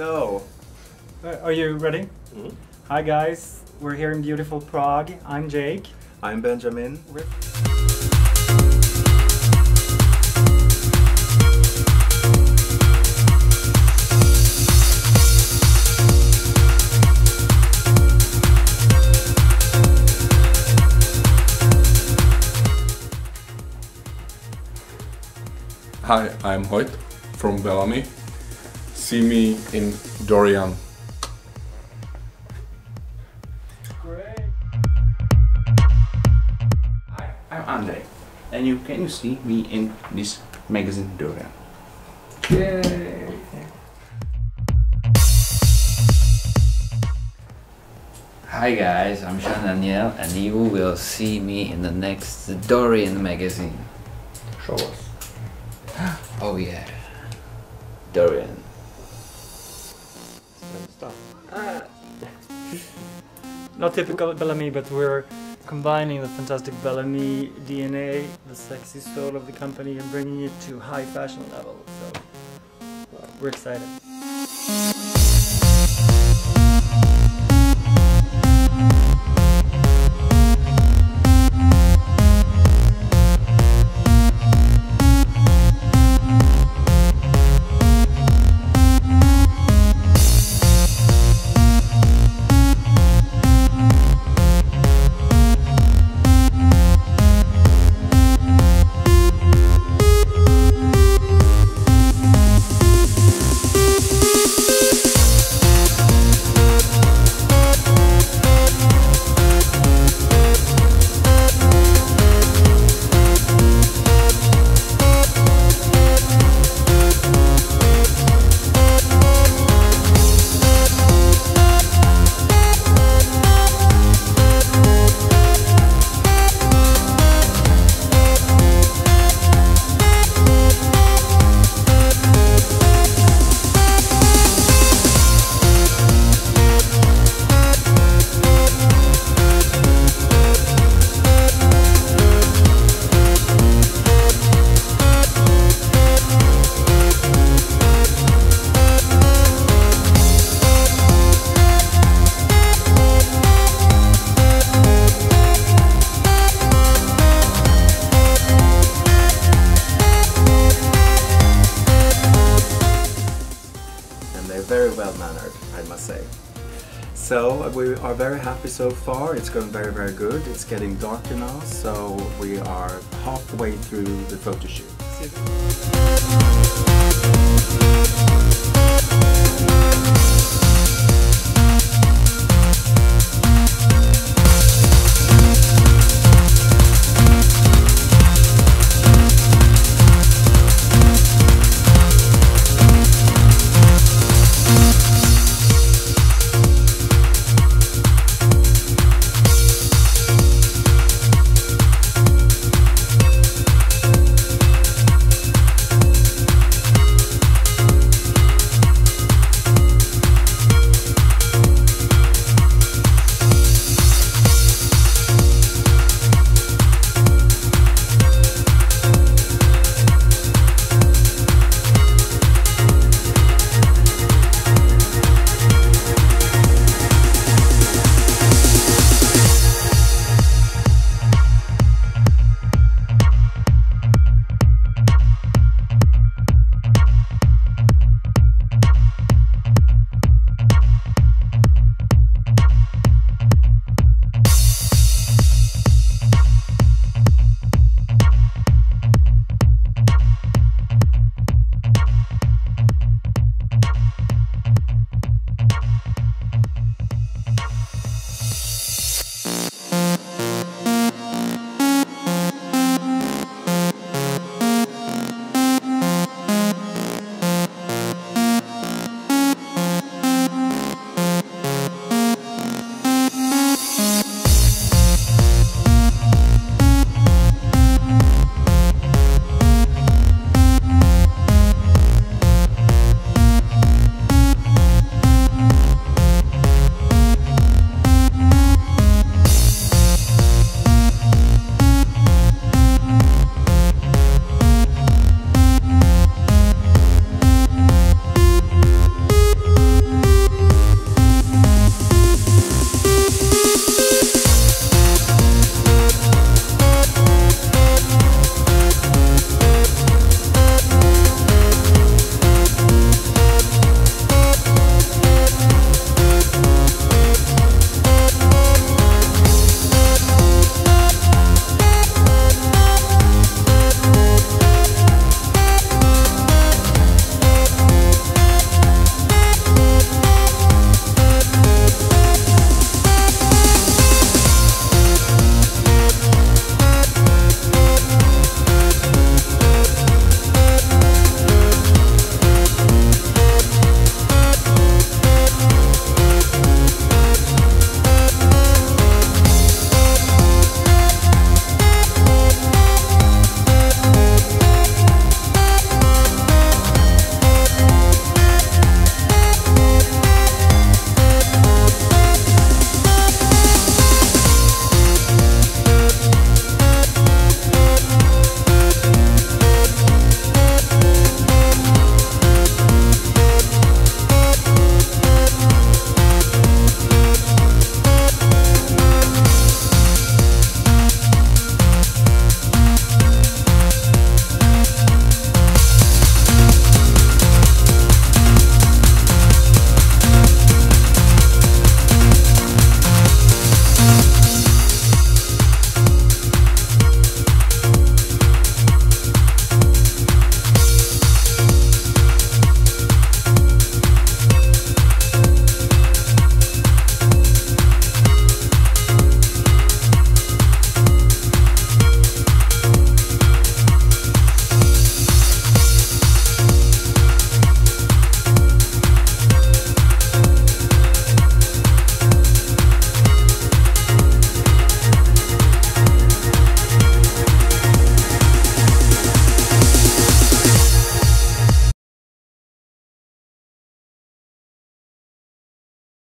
So, Uh, Are you ready? Mhm. Hi guys, we're here in beautiful Prague. I'm Jake. I'm Benjamin. We're Hi, I'm Hoyt from Bel Ami. See me in Dorian. great. Hi, I'm Andre, and you can you see me in this magazine Dorian. Yay! Hi guys, I'm Sean Daniel and you will see me in the next Dorian magazine. Show us. Oh yeah. Dorian. Not typical Bel Ami, but we're combining the fantastic Bel Ami DNA, the sexy soul of the company, and bringing it to high fashion level. So we're excited. So we are very happy so far. It's going very, very good. It's getting darker now, so we are halfway through the photo shoot.